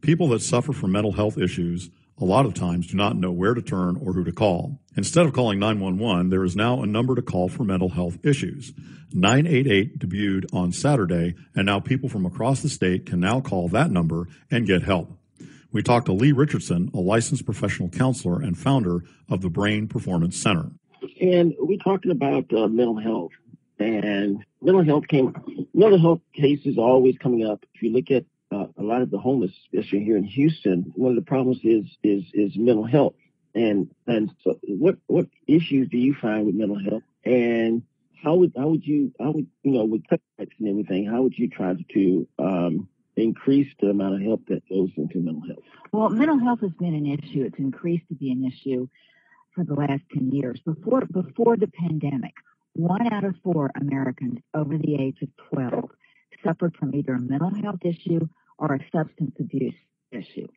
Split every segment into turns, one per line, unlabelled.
People that suffer from mental health issues a lot of times do not know where to turn or who to call. Instead of calling 911, there is now a number to call for mental health issues. 988 debuted on Saturday, and now people from across the state can now call that number and get help. We talked to Leigh Richardson, a licensed professional counselor and founder of the Brain Performance Center.
And we're talking about uh, mental health. And mental health came, mental health cases are always coming up. If you look at a lot of the homeless, especially here in Houston, one of the problems is is is mental health. And and so, what what issues do you find with mental health? And how would how would you how would you know with cutbacks and everything? How would you try to um, increase the amount of help that goes into mental health?
Well, mental health has been an issue. It's increased to be an issue for the last 10 years. Before, before the pandemic, one out of four Americans over the age of 12 suffered from either a mental health issue or a substance abuse issue.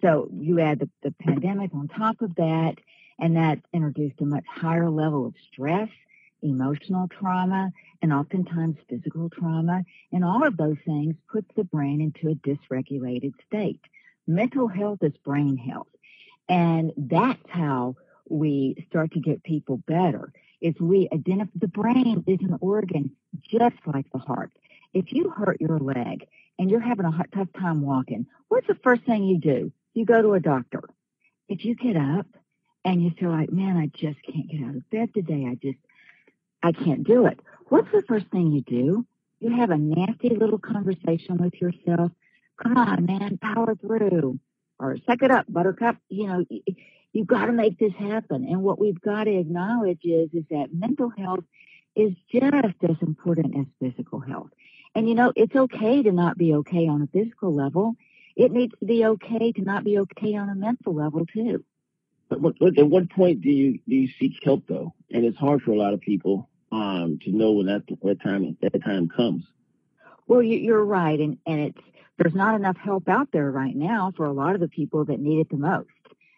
So you add the, the pandemic on top of that, and that introduced a much higher level of stress, emotional trauma, and oftentimes physical trauma. And all of those things put the brain into a dysregulated state. Mental health is brain health. And that's how we start to get people better. If we identify the brain is an organ just like the heart. If you hurt your leg and you're having a tough time walking, what's the first thing you do? You go to a doctor. If you get up and you feel like, man, I just can't get out of bed today. I just, I can't do it. What's the first thing you do? You have a nasty little conversation with yourself. Come on, man, power through. Or suck it up, buttercup. You know, you've got to make this happen. And what we've got to acknowledge is, is that mental health is just as important as physical health. And you know, it's okay to not be okay on a physical level. It needs to be okay to not be okay on a mental level too.
But what, at what point do you do you seek help though? And it's hard for a lot of people um, to know when that what time that time comes.
Well, you, are right, and and it's there's not enough help out there right now for a lot of the people that need it the most,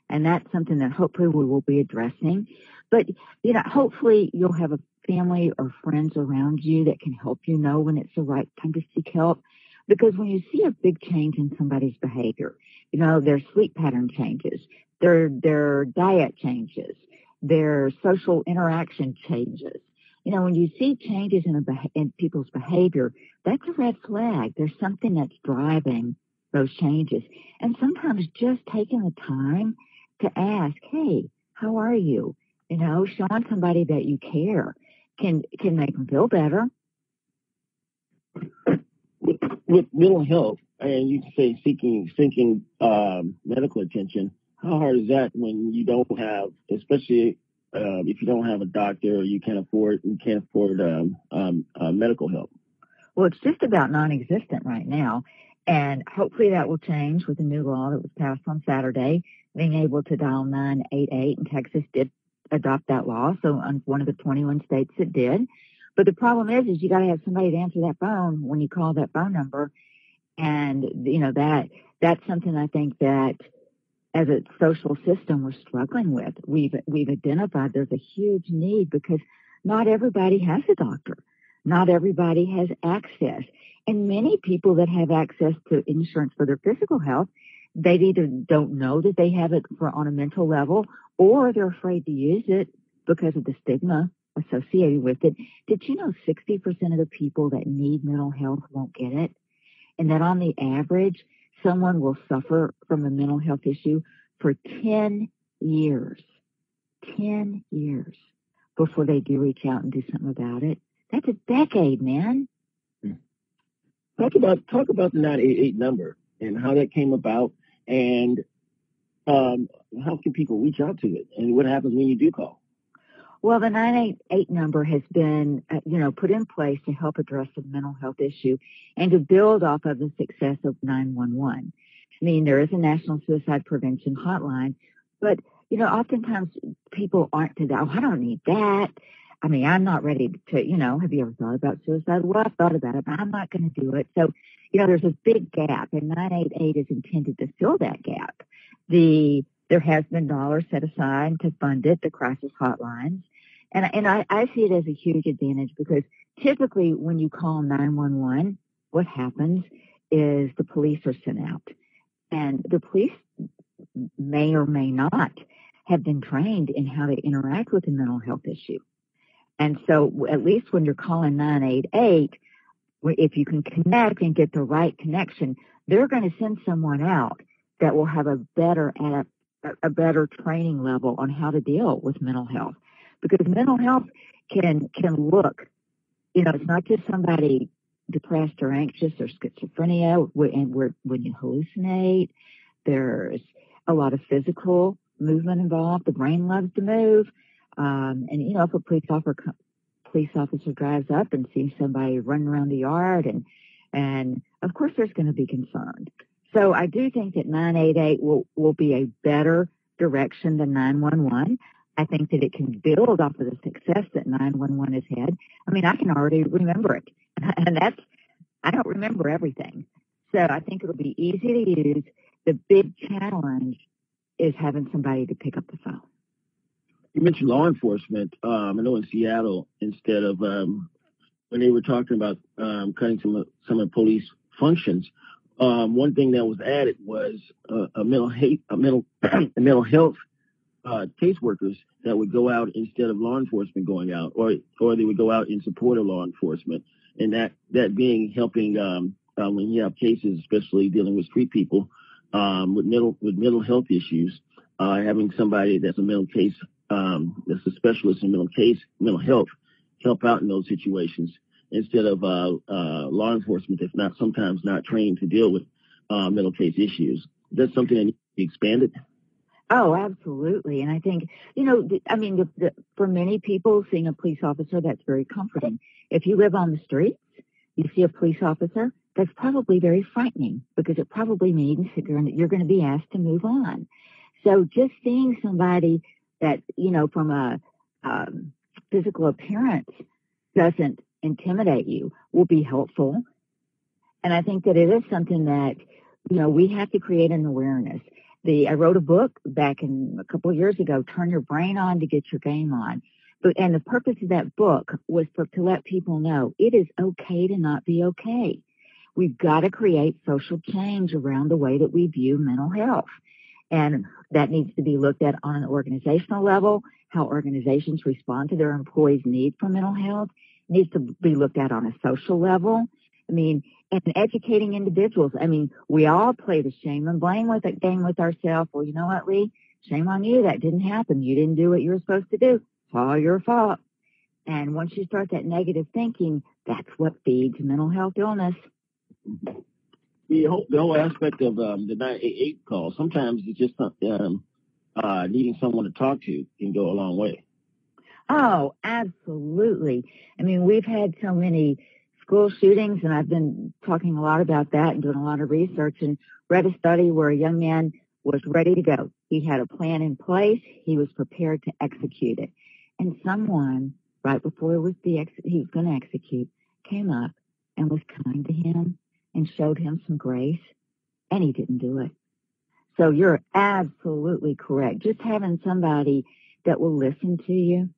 and that's something that hopefully we will be addressing. But you know, hopefully you'll have a family or friends around you that can help you know when it's the right time to seek help. Because when you see a big change in somebody's behavior, you know, their sleep pattern changes, their, their diet changes, their social interaction changes. You know, when you see changes in, a, in people's behavior, that's a red flag. There's something that's driving those changes. And sometimes just taking the time to ask, hey, how are you? You know, showing somebody that you care can can make them feel better.
With, with mental health, and you say seeking seeking um, medical attention, how hard is that when you don't have, especially uh, if you don't have a doctor or you can't afford you can't afford um, um, uh, medical help?
Well, it's just about non-existent right now, and hopefully that will change with the new law that was passed on Saturday. Being able to dial 988, and Texas did adopt that law. So on one of the 21 states that did. But the problem is, is you got to have somebody to answer that phone when you call that phone number. And, you know, that, that's something I think that as a social system we're struggling with. We've, we've identified there's a huge need because not everybody has a doctor. Not everybody has access. And many people that have access to insurance for their physical health, they either don't know that they have it for on a mental level or they're afraid to use it because of the stigma associated with it. Did you know 60% of the people that need mental health won't get it? And that on the average, someone will suffer from a mental health issue for 10 years. 10 years before they do reach out and do something about it. That's a decade, man. Hmm.
Talk about talk about the 988 number and how that came about and um, how can people reach out to it, and what happens when you do call?
Well, the 988 number has been, uh, you know, put in place to help address the mental health issue and to build off of the success of 911. I mean, there is a national suicide prevention hotline, but, you know, oftentimes people aren't to that, oh, I don't need that. I mean, I'm not ready to, you know, have you ever thought about suicide? Well, I've thought about it, but I'm not going to do it. So, you know, there's a big gap, and 988 is intended to fill that gap. The there has been dollars set aside to fund it, the crisis hotlines. And, and I, I see it as a huge advantage because typically when you call 911, what happens is the police are sent out And the police may or may not have been trained in how to interact with a mental health issue. And so at least when you're calling 988, if you can connect and get the right connection, they're going to send someone out that will have a better a better training level on how to deal with mental health. Because mental health can can look you know it's not just somebody depressed or anxious or schizophrenia and when you hallucinate there's a lot of physical movement involved the brain loves to move um, and you know if a police officer police officer drives up and sees somebody running around the yard and and of course there's going to be concern so I do think that 988 will, will be a better direction than 911. I think that it can build off of the success that 911 has had. I mean, I can already remember it, and that's I don't remember everything. So I think it'll be easy to use. The big challenge is having somebody to pick up the phone.
You mentioned law enforcement. Um, I know in Seattle, instead of um, when they were talking about um, cutting some some of police functions, um, one thing that was added was uh, a mental hate, a mental, a mental health uh, caseworkers that would go out instead of law enforcement going out, or or they would go out in support of law enforcement, and that that being helping um, uh, when you have cases, especially dealing with street people um, with mental with mental health issues, uh, having somebody that's a mental case um, that's a specialist in mental case mental health help out in those situations instead of uh, uh, law enforcement that's not sometimes not trained to deal with uh, mental case issues. That's something that needs to be expanded.
Oh, absolutely. And I think, you know, I mean, the, the, for many people, seeing a police officer, that's very comforting. If you live on the streets, you see a police officer, that's probably very frightening because it probably means that you're going to be asked to move on. So just seeing somebody that, you know, from a um, physical appearance doesn't intimidate you will be helpful. And I think that it is something that, you know, we have to create an awareness. The, I wrote a book back in a couple of years ago, Turn Your Brain On to Get Your Game On. But, and the purpose of that book was for, to let people know it is okay to not be okay. We've got to create social change around the way that we view mental health. And that needs to be looked at on an organizational level, how organizations respond to their employees' need for mental health, needs to be looked at on a social level. I mean, and educating individuals. I mean, we all play the shame and blame with it game with ourselves. Well, you know what, Leigh? Shame on you. That didn't happen. You didn't do what you were supposed to do. It's all your fault. And once you start that negative thinking, that's what feeds mental health illness.
The whole, the whole aspect of um, the 988 call, sometimes it's just um, uh, needing someone to talk to can go a long way.
Oh, absolutely. I mean, we've had so many school shootings, and I've been talking a lot about that and doing a lot of research and read a study where a young man was ready to go. He had a plan in place. He was prepared to execute it. And someone, right before was the ex- he was going to execute, came up and was kind to him and showed him some grace, and he didn't do it. So you're absolutely correct. Just having somebody that will listen to you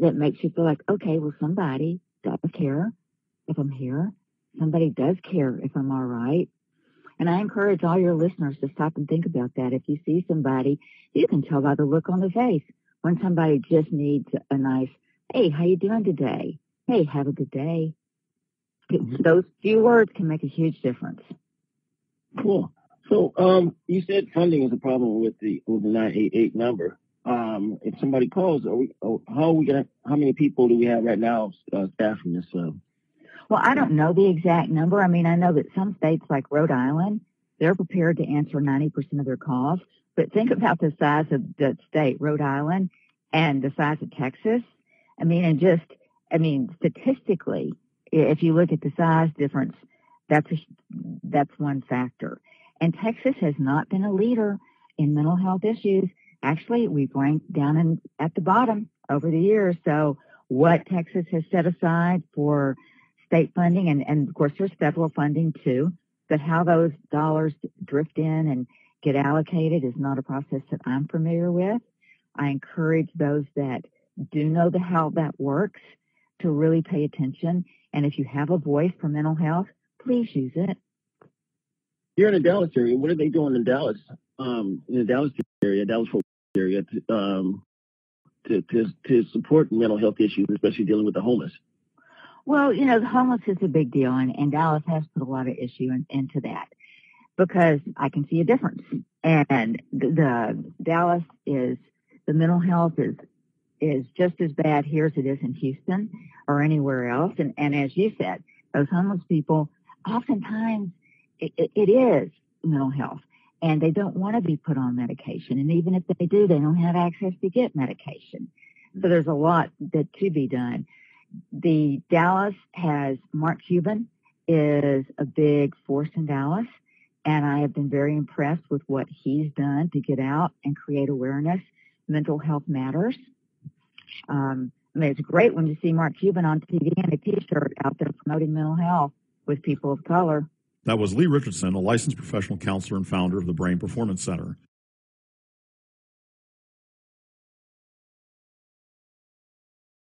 that makes you feel like, okay, well, somebody does care if I'm here. Somebody does care if I'm all right. And I encourage all your listeners to stop and think about that. If you see somebody, you can tell by the look on the face when somebody just needs a nice, hey, how you doing today? Hey, have a good day. Mm-hmm. Those few words can make a huge difference.
Cool. So um, you said funding is a problem with the with the 988 number um, if somebody calls, are we, oh, how are we gonna? How many people do we have right now uh, staffing this? Uh,
well, I don't know the exact number. I mean, I know that some states like Rhode Island, they're prepared to answer 90% of their calls. But think about the size of the state, Rhode Island, and the size of Texas. I mean, and just, I mean, statistically, if you look at the size difference, that's a, that's one factor. And Texas has not been a leader in mental health issues actually we've ranked down in, at the bottom over the years. So what Texas has set aside for state funding, and, and of course there's federal funding too, but how those dollars drift in and get allocated is not a process that I'm familiar with. I encourage those that do know the how that works to really pay attention. And if you have a voice for mental health, please use it.
You're in the Dallas area. What are they doing in Dallas? Um, in the Dallas area, Dallas area, to, um, to, to, to support mental health issues, especially dealing with the homeless?
Well, you know, the homeless is a big deal, and, and Dallas has put a lot of issue in, into that because I can see a difference. And the, the Dallas is the mental health is is just as bad here as it is in Houston or anywhere else. And and as you said, those homeless people oftentimes it, it, it is mental health, and they don't want to be put on medication. And even if they do, they don't have access to get medication. So there's a lot that to be done the Dallas has Mark Cuban is a big force in Dallas, and I have been very impressed with what he's done to get out and create awareness. Mental health matters. Um, I mean, it's great when you see Mark Cuban on TV in a T-shirt out there promoting mental health with people of color.
That was Leigh Richardson, a licensed professional counselor and founder of the Brain Performance Center.